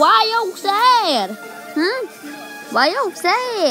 Why you sad? Hmm? Why you sad?